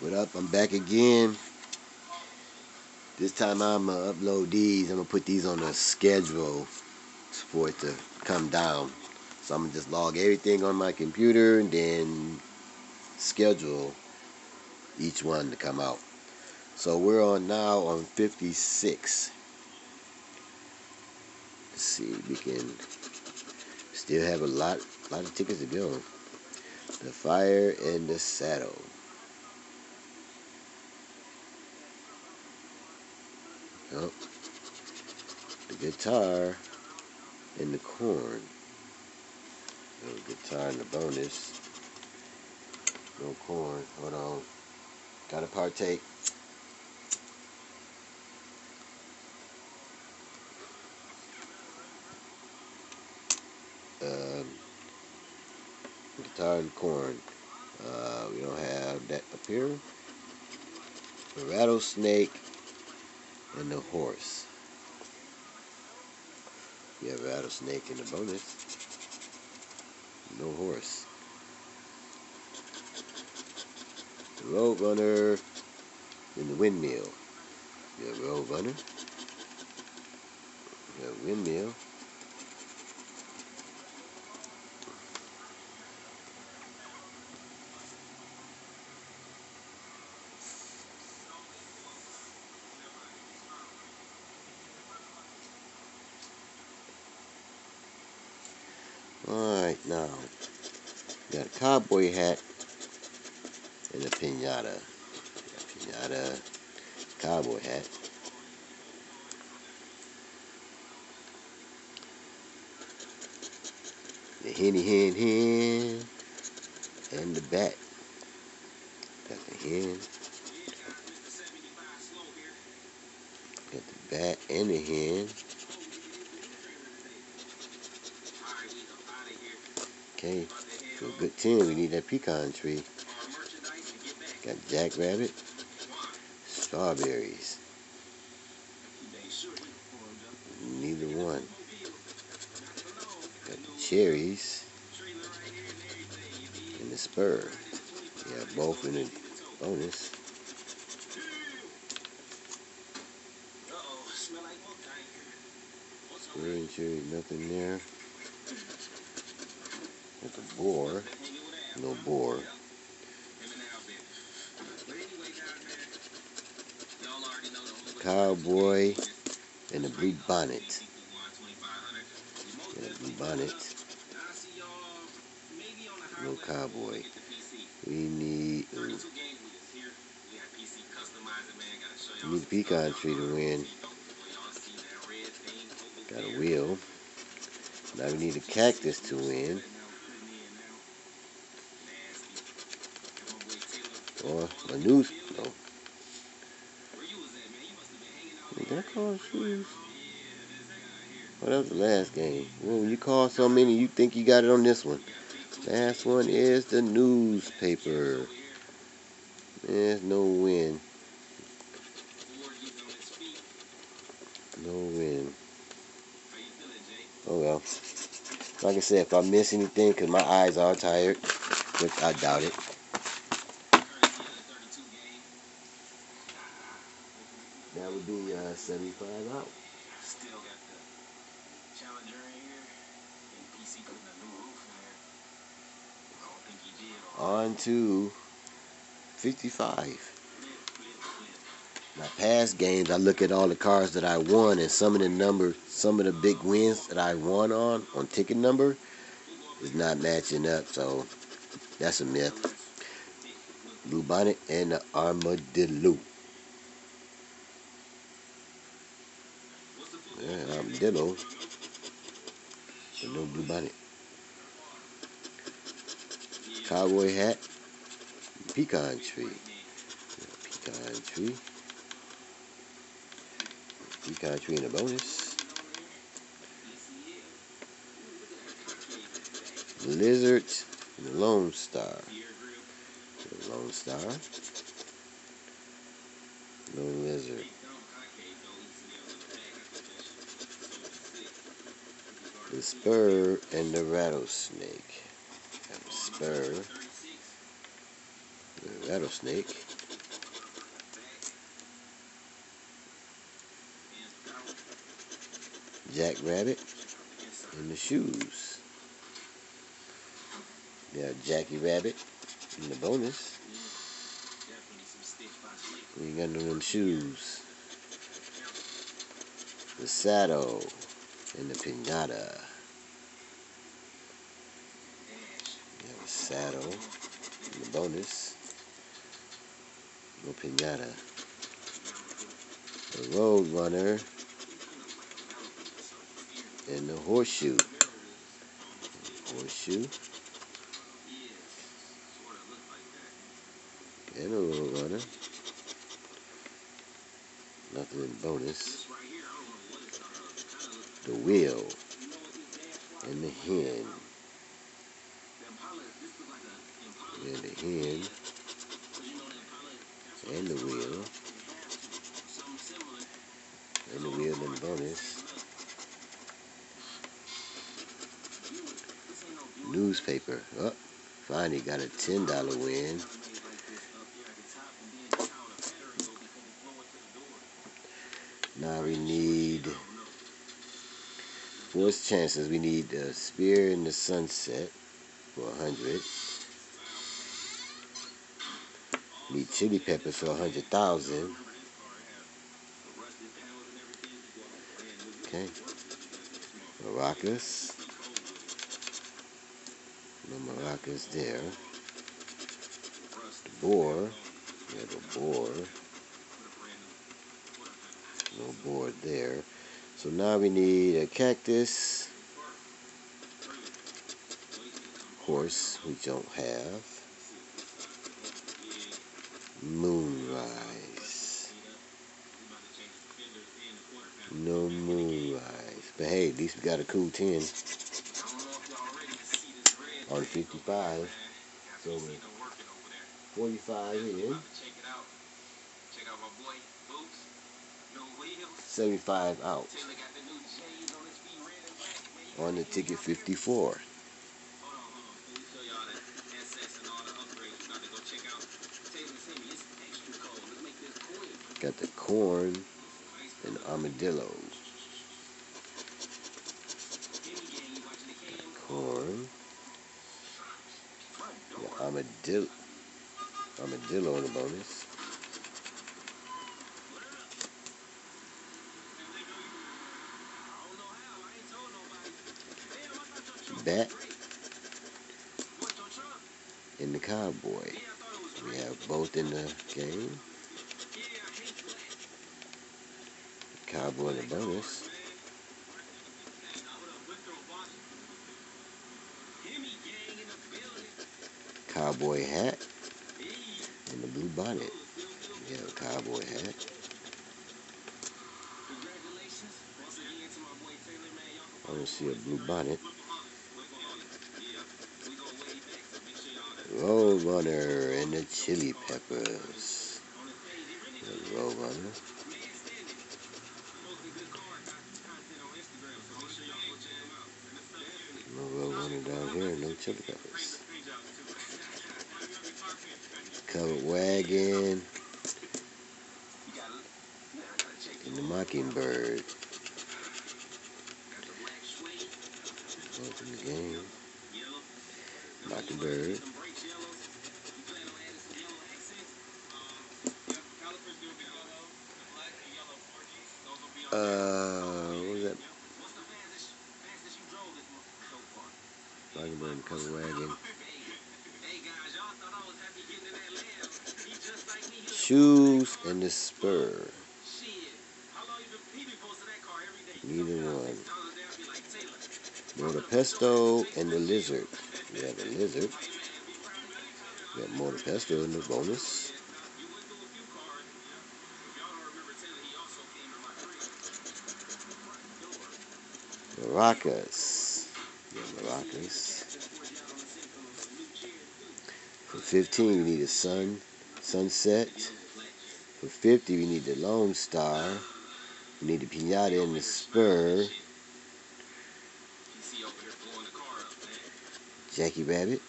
What up? I'm back again. This time I'm gonna upload these. I'm gonna put these on a schedule for it to come down. So I'm gonna just log everything on my computer and then schedule each one to come out. So we're on now on 56. Let's see, we can still have a lot, lot of tickets to go. The fire and the saddle. Oh, the guitar and the corn. No guitar and the bonus. No corn. Hold on. Gotta partake. Um, guitar and corn. Uh, we don't have that up here. The rattlesnake and the horse. We have a rattlesnake in the bonus. No horse. The road runner and the windmill. You have road runner. We have windmill. Alright, now, got a cowboy hat and a pinata. A pinata, cowboy hat. The henny hen hen and the bat. Got the hen. Got the bat and the hen. Okay, a good 10, we need that pecan tree. Got jackrabbit, strawberries. Neither one. Got the cherries and the spur. Yeah, both in the bonus. Spur and cherry, nothing there. The boar. No boar. Cowboy and a blue bonnet. Yeah, blue bonnet. No cowboy. We need ooh, the pecan tree to win. Got a wheel. Now we need a cactus to win. A news. No. Did I call shoes? Well, that was the last game. Well, you call so many, you think you got it on this one. Last one is the newspaper. There's no win. No win. Oh well. Like I said, if I miss anything, because my eyes are tired, which I doubt it. That would be uh, 75 out. Still got the Challenger in here, and PC putting a new roof in there. I don't think he did. On to 55. flip, flip, flip. My past games, I look at all the cars that I won, and some of the numbers, some of the big wins that I won on, on ticket number, is not matching up. So that's a myth. Blue Bonnet and the Armadillo. But no Blue Bonnet. Cowboy hat. Pecan tree. Pecan tree. Pecan tree in a bonus. Lizard and the Lone Star. The Lone Star. No lizard. the spur and the rattlesnake. The spur, the rattlesnake. Jack Rabbit and the shoes. Yeah, Jackie Rabbit in the bonus. We got no shoes. The saddle and the pinata. We have a saddle and a bonus. No pinata. The road runner and the horseshoe. Horseshoe and a road runner. Nothing in bonus. This right here, I don't know what it's uh, kind of look. The wheel and the hen. And the hen and the wheel and the wheel in bonus. Newspaper. Oh, finally got a ten dollar win. Now we need fourth chances. We need a spear in the sunset for a hundred. Need chili peppers for a hundred thousand. Okay. Maracas. No maracas there. The boar. We have a boar. No board there. So now we need a cactus. Horse, we don't have. Moonrise. No moonrise. But hey, at least we got a cool 10 on 55. So we're 45 in. 75 out on the ticket 54. Got the corn and armadillo. Corn. The armadillo. Armadillo on the bonus. Truck? And the cowboy. Yeah, We have both in the game. Yeah. Cowboy the bonus. Cowboy hat and the blue bonnet. A cowboy hat. I don't see a blue bonnet. Road runner and the chili peppers. The runner. No runner down here. No chili peppers. Covered wagon and the mockingbird. The game. Mockingbird. Uh, what was that? Mockingbird and covered wagon. Shoes and the spur. Neither one. Motor pesto and the lizard. We have a lizard. We have motor pesto in the bonus. Maracas. Yeah, maracas. For 15, we need a sun, sunset. For 50, we need the Lone Star. We need the pinata and the spur. Jackie Rabbit.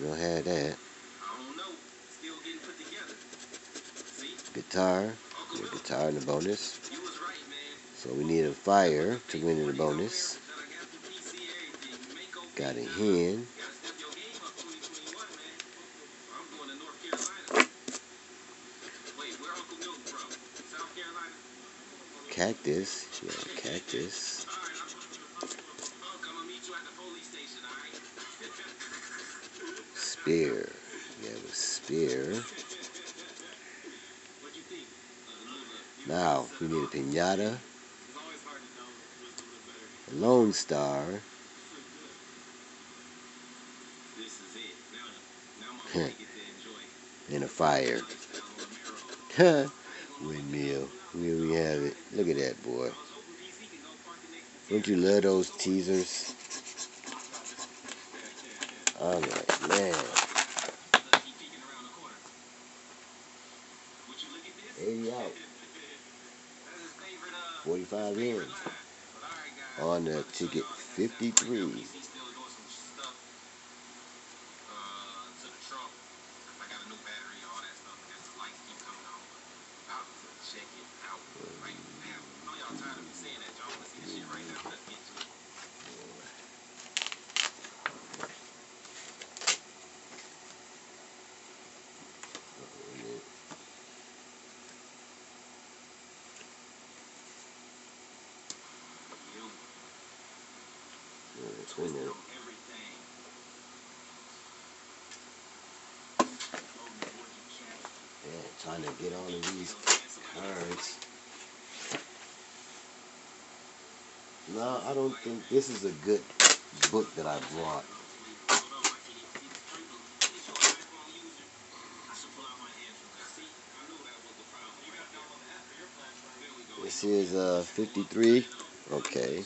We don't have that. Guitar. The guitar in the bonus. So we need a fire to win in the bonus. Got a hen. Gotta step your game up 2021, man. I'm going to North Carolina. Wait, where Uncle Milton from? South Carolina? Cactus. Yeah, cactus. All right, I'm, Unc, I'm gonna meet you at the police station, all right? Spear. Yeah, with spear. what you think? Uh, look, look, Now we need a pinata, It's always hard to know which one is better. a lone star. Now, now and a fire. a. Windmill. Here we have it. Look at that boy. The Don't you love those teasers? I'm like, man. Look, he peeking around the corner. Would you look at this? 80 out. That's his favorite, uh, 45 favorite in. line. But all right, guys. On the Let me show ticket y'all that setup. Right 53. now, PC still doing some stuff, uh, to the trunk. I got a new battery, all that stuff. That's the lights keep coming on. About to check it out right now. I know y'all tired of me saying that. Y'all want to see the shit right now. Let's get to it. You It's in twisted there. on everything. Oh, man, what you check? Yeah, trying to get all of these cards. No, I don't think this is a good book that I brought. This is uh 53. Okay.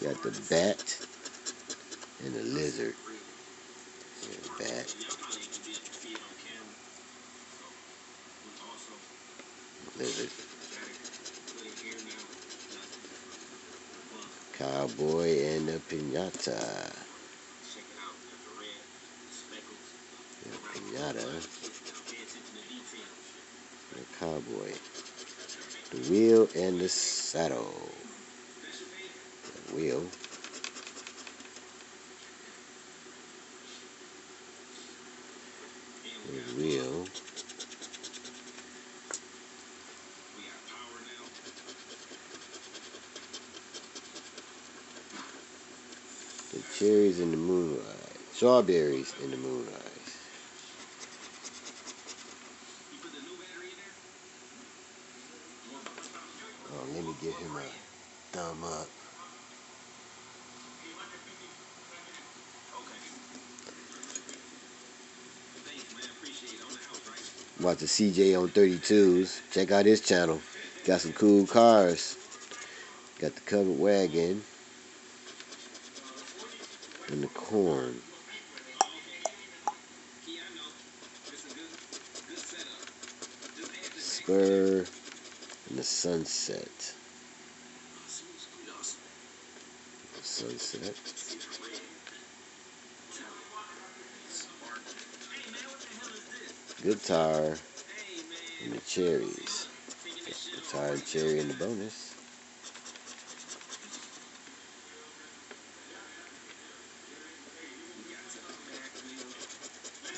You got the bat and the lizard. Yeah, bat, lizard, cowboy, and the pinata. The pinata, the cowboy, the wheel, and the saddle. The wheel. The wheel. The cherries in the moonrise. Strawberries in the moonrise. Oh, let me give him a thumb up. Watch the CJ on 32s. Check out his channel. Got some cool cars. Got the covered wagon. And the corn. Spur. And the sunset. Sunset. Guitar. And the cherries. Guitar and cherry and the bonus.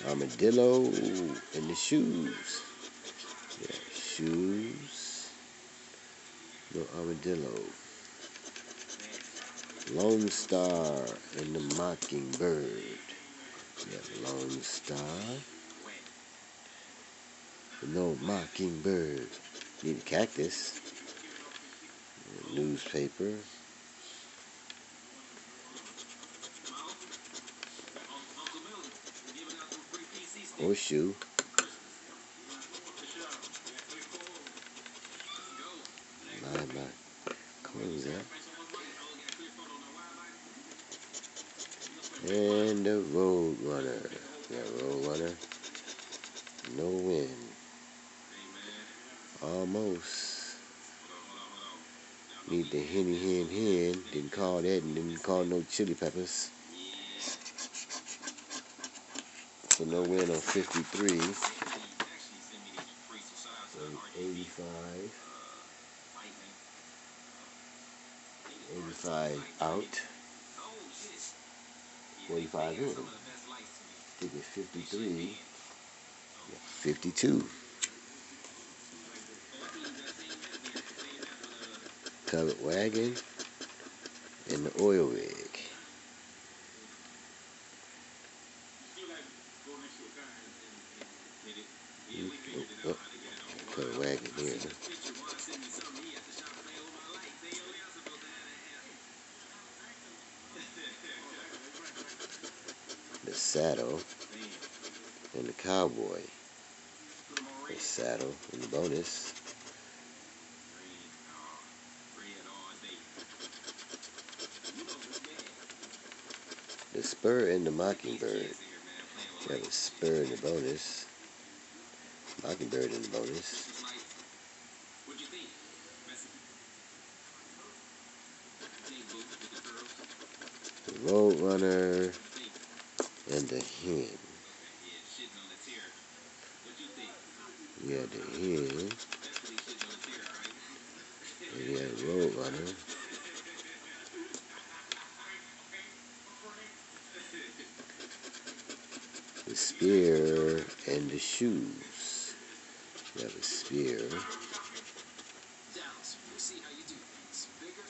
Armadillo and the shoes. Yeah, shoes. No armadillo. Lone Star and the Mockingbird. Yeah, Lone Star. No Mockingbird. Need a cactus. Newspaper. Horseshoe. My, my. Close that. And the Road Runner. Yeah, Road Runner. No win. Almost. Need the henny hen hen. Didn't call that and didn't call no chili peppers. So no win on 53. And 85. 85 out. Oh 45 in. Some of the best lights to me. Ticket 53. Yeah, 52. Covered wagon and the oil rig. Oh, covered wagon here. The saddle and the cowboy. The saddle and the bonus. The spur and the mockingbird. You have a spur in the bonus. Mockingbird in the bonus. The road runner and the hen. Yeah, shitting on the tier. What'd you think? You have the hen Definitely shitting on the tier, right? And you have the road runner. The spear and the shoes. You have a spear. We see how you do things. Bigger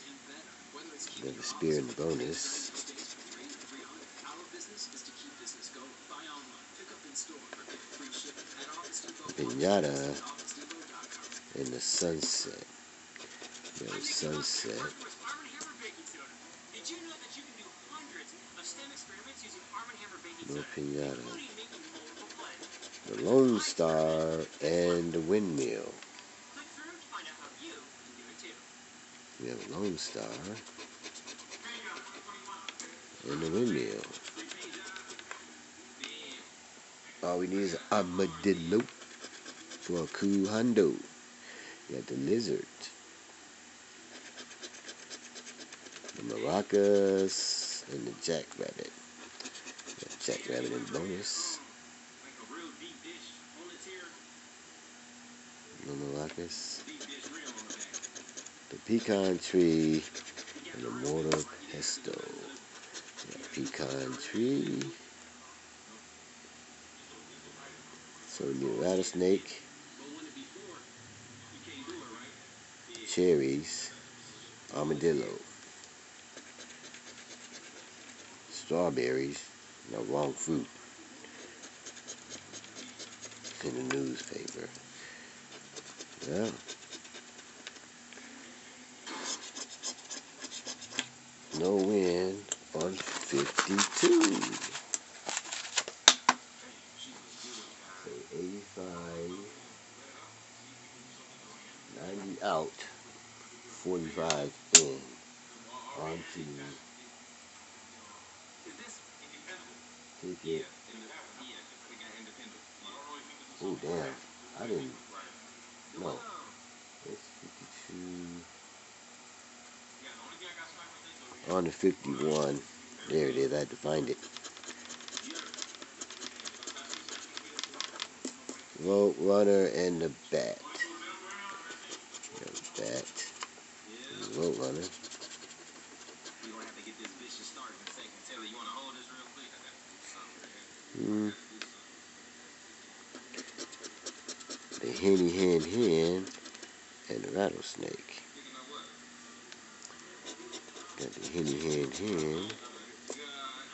experiments using Arm & Hammer No pinata. including making multiple plays? The Lone Star and the windmill. We have a Lone Star and the windmill. All we need is a armadillo for a cool hundo. You got the lizard. The maracas and the jackrabbit. Have jackrabbit in bonus. The. Maracas. The pecan tree and the mortar pesto. Have pecan tree. So need rattlesnake, But when it before, you can't do it, right? Cherries, armadillo, strawberries, no wrong fruit, in the newspaper. Yeah. No win on 52. So 85, 90 out, 45 in. On to independent. Oh, damn. I didn't. No. It's 52. On to 51. There it is. I had to find it. Vote runner and the bat. Vote runner. We're gonna have to get this vicious start in a second. Taylor, you wanna hold this real quick? I gotta do something. Hmm. The henny hen hen and the rattlesnake. Picking up what? Got the henny hen hen. God.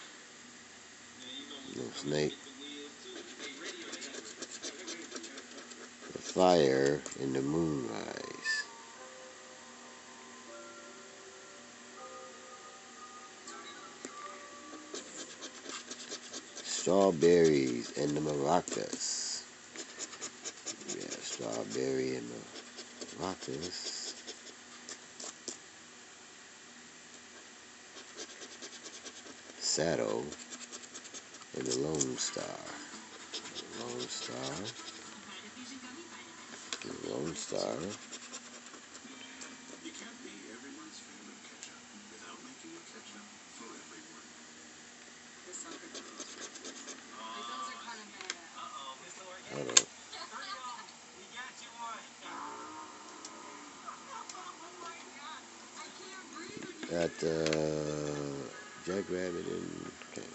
Yeah, you know, No snake. the wheel too. Hey, radio, they have The fire and the moonrise. Strawberries and the maracas. Yeah, strawberry and the maracas. Saddle and the Lone Star. The Lone Star. The Lone Star. Got uh, Jackrabbit and okay.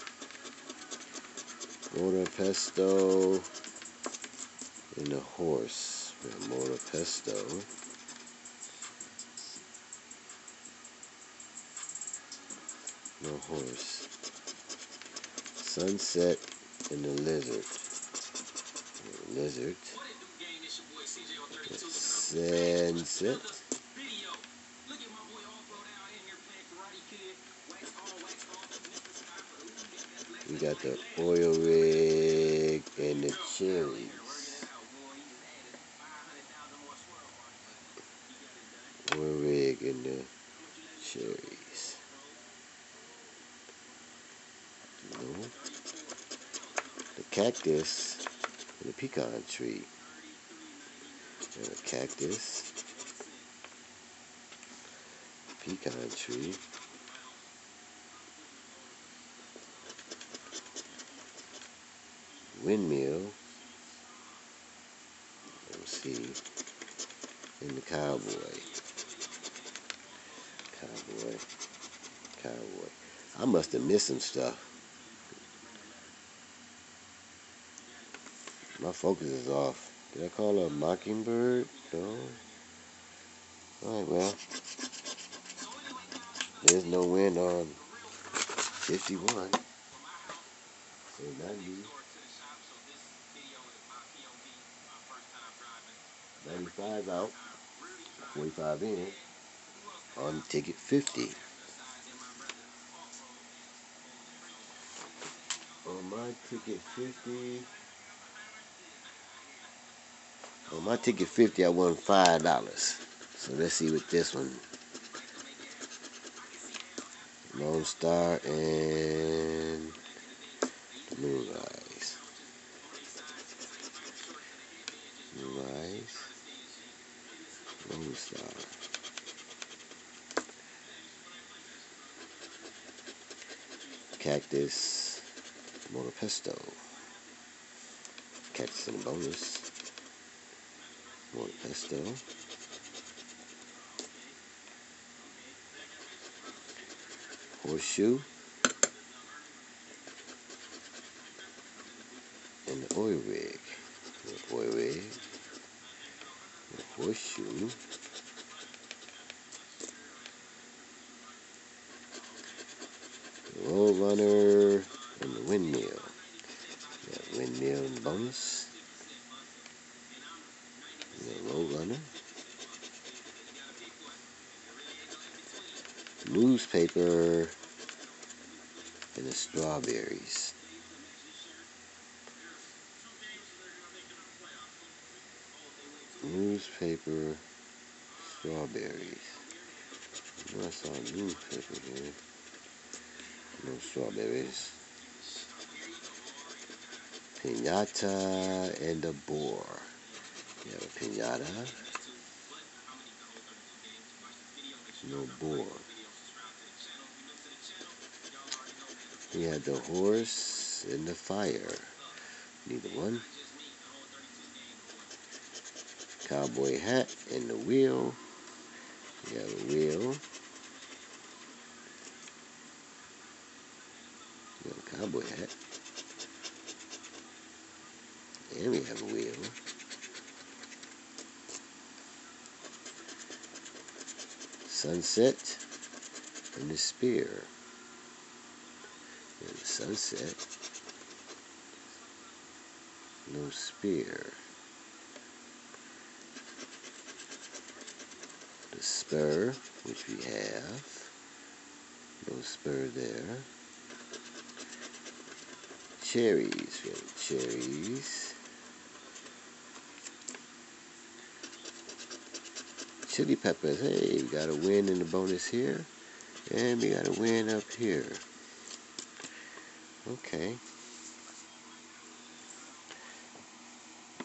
Motor Pesto and the horse. Motor Pesto. No horse. Sunset and the lizard. The lizard. What it do, gang? It's your boy CJ on 32. Sunset. Video. Look at my boy Off-Road out in here playing Karate Kid. Wax on, wax off. Mr. Sky for who got that black We got the oil rig and the cherries. Oil rig and the cherries. No. The cactus and the pecan tree. And a cactus. Pecan tree. Windmill. Let's see. And the cowboy. Cowboy. Cowboy. I must have missed some stuff. My focus is off. Did I call a mockingbird? No. Alright, well. There's no wind on 51. So 90. 95 out. 45 in. On ticket 50. On my ticket 50. On my ticket 50, I won $5. So let's see what this one. Lone Star and Moonrise. Moonrise. Cactus. Motor Pesto. Cactus and bonus. Motor Pesto. Horseshoe. And the oil rig. The oil rig. Horseshoe. Roll runner and the windmill. Got windmill and bonus. The roll runner. Newspaper and the strawberries. Newspaper, strawberries. I saw a newspaper here. No strawberries. Pinata and a boar. You have a pinata. No boar. We had the horse and the fire. Neither one. Cowboy hat and the wheel. We have a wheel. We have a cowboy hat. And we have a wheel. Sunset and the spear. And the sunset. No spear. The spur, which we have. No spur there. Cherries. We have cherries. Chili peppers. Hey, we got a win in the bonus here. And we got a win up here. Okay.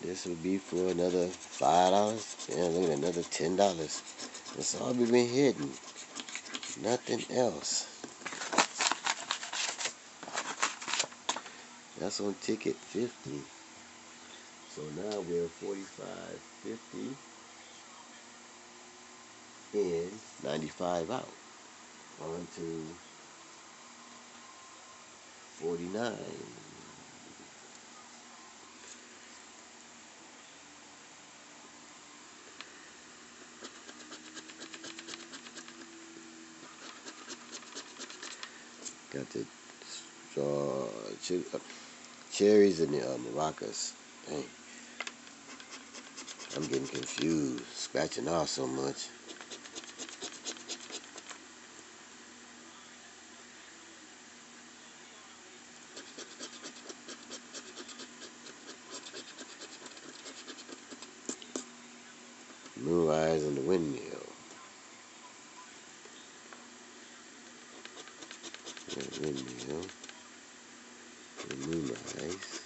This will be for another five dollars. Yeah, look at another ten dollars. That's all we've been hitting. Nothing else. That's on ticket 50. So now we're 45, 50 in, 95 out. On to 49. Got the straw, uh, cherries and the uh, maracas. Dang. I'm getting confused, scratching off so much. Moonrise and the windmill. The windmill. The moonrise.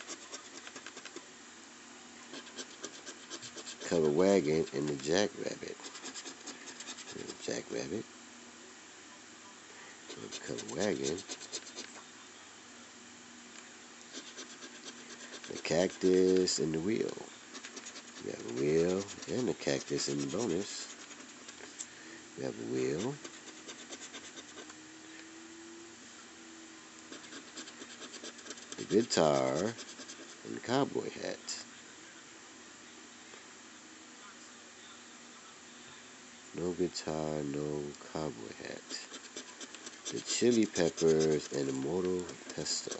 Wagon and the jackrabbit. The jackrabbit. The covered wagon. The cactus and the wheel. We have a wheel and a cactus and the bonus. We have a wheel. The guitar and the cowboy hat. No guitar, no cowboy hat. The chili peppers and the moto pesto.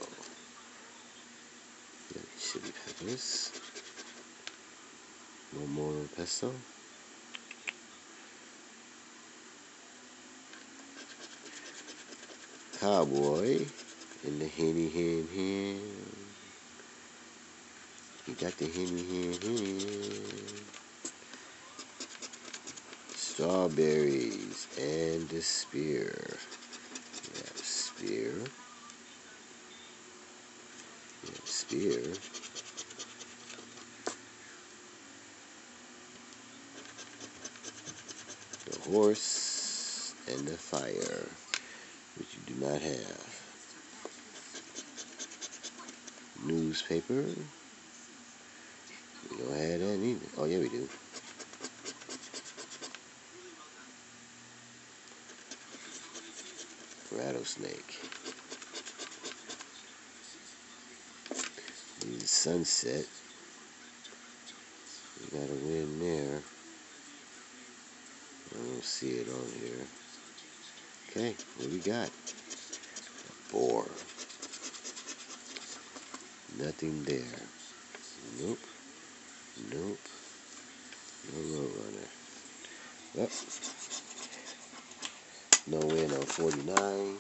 Have chili peppers. Momono pesto. Cowboy and the henny hen hen. You got the henny hen hen. Strawberries and a spear. We spear. We spear. the horse and the fire, which you do not have. Newspaper. We don't have that either. Oh yeah, we do. Rattlesnake. The sunset. We got a win there. I don't see it on here. Okay, what do we got? Four. Nothing there. Nope. Nope. No road runner. Well, no win on 49.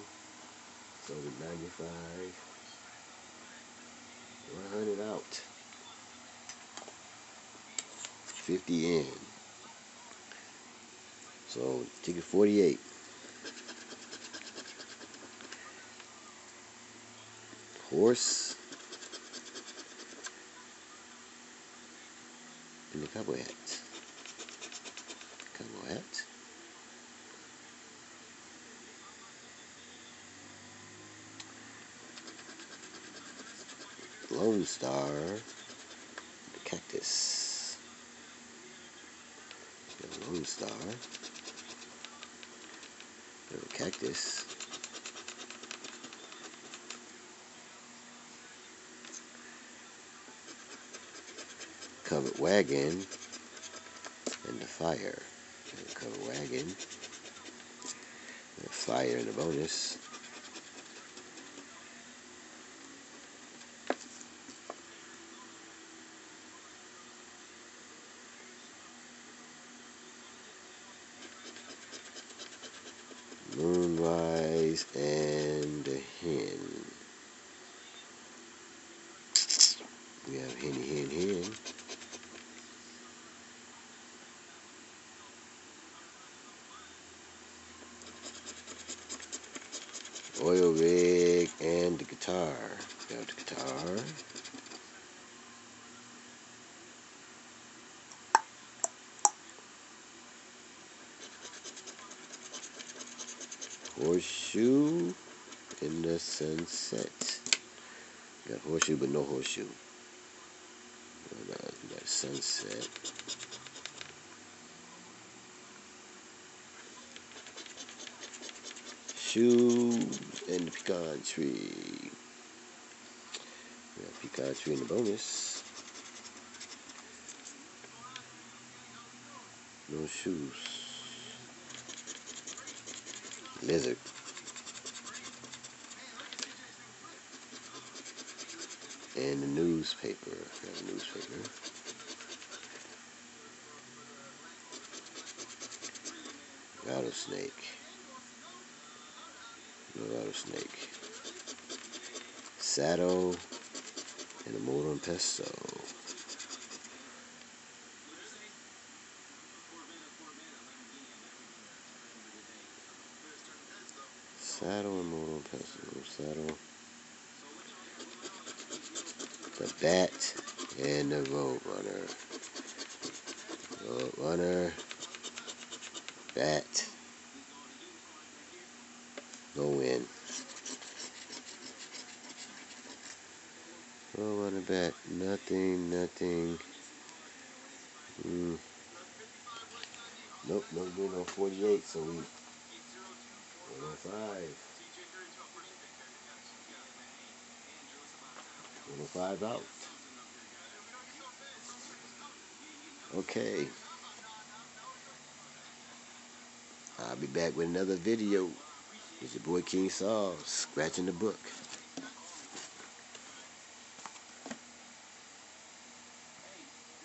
So the 95. 100 out. 50 in. So ticket 48. Horse. And the cowboy hat. Cowboy hat. Lone Star. Cactus. The Lone Star. The cactus. Covered wagon and the fire. And covered wagon. The fire in the bonus. Moonrise and the hen. We have henny hen hen. Rig and the guitar. Have the guitar. Horseshoe in the sunset. Got horseshoe but no horseshoe. Got, got sunset. Shoes, and the pecan tree. We got pecan tree in the bonus. No shoes. Lizard. And the newspaper. Got a newspaper. Rattlesnake. Rattlesnake. Saddle and a motor and pesto. Saddle and motor and pesto. Saddle. The bat and the road runner. Road runner. Bat. No win. Oh, on the bat. Mm. Nope, no good on 48, so we 105. 105 out. Okay. I'll be back with another video. It's your boy King Saul, scratching the book.